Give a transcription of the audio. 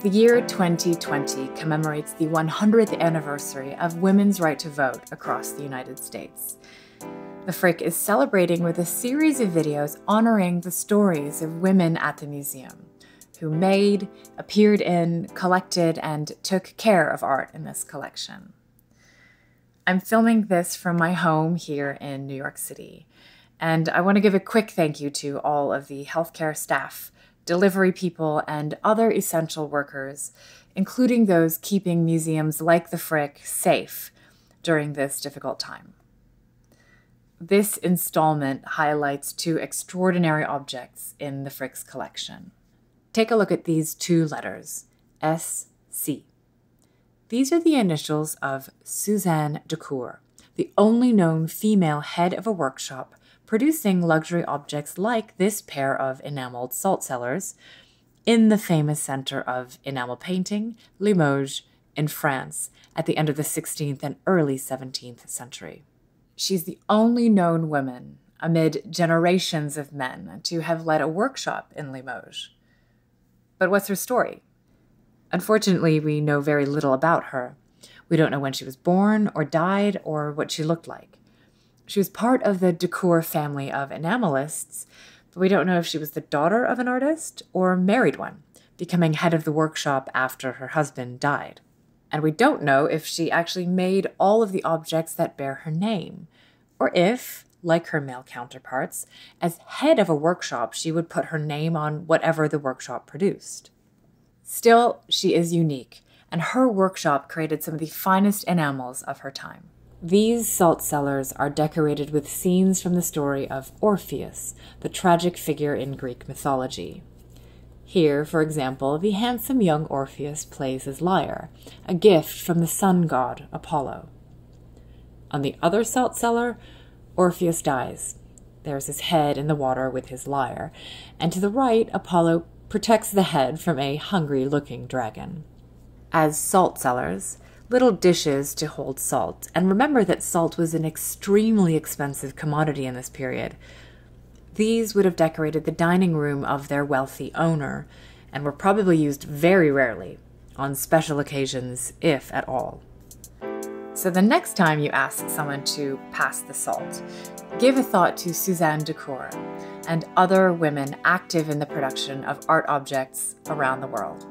The year 2020 commemorates the 100th anniversary of women's right to vote across the United States. The Frick is celebrating with a series of videos honoring the stories of women at the museum who made, appeared in, collected, and took care of art in this collection. I'm filming this from my home here in New York City, and I want to give a quick thank you to all of the healthcare staff delivery people, and other essential workers, including those keeping museums like the Frick safe during this difficult time. This installment highlights two extraordinary objects in the Frick's collection. Take a look at these two letters, SC. These are the initials of Suzanne de Court, the only known female head of a workshop producing luxury objects like this pair of enameled salt cellars in the famous center of enamel painting, Limoges, in France, at the end of the 16th and early 17th century. She's the only known woman amid generations of men to have led a workshop in Limoges. But what's her story? Unfortunately, we know very little about her. We don't know when she was born or died or what she looked like. She was part of the de Court family of enamelists, but we don't know if she was the daughter of an artist or married one, becoming head of the workshop after her husband died. And we don't know if she actually made all of the objects that bear her name, or if, like her male counterparts, as head of a workshop, she would put her name on whatever the workshop produced. Still, she is unique, and her workshop created some of the finest enamels of her time. These salt cellars are decorated with scenes from the story of Orpheus, the tragic figure in Greek mythology. Here, for example, the handsome young Orpheus plays his lyre, a gift from the sun god Apollo. On the other salt cellar, Orpheus dies. There's his head in the water with his lyre, and to the right, Apollo protects the head from a hungry looking dragon. As salt cellars, little dishes to hold salt. And remember that salt was an extremely expensive commodity in this period. These would have decorated the dining room of their wealthy owner and were probably used very rarely, on special occasions, if at all. So the next time you ask someone to pass the salt, give a thought to Suzanne de Court and other women active in the production of art objects around the world.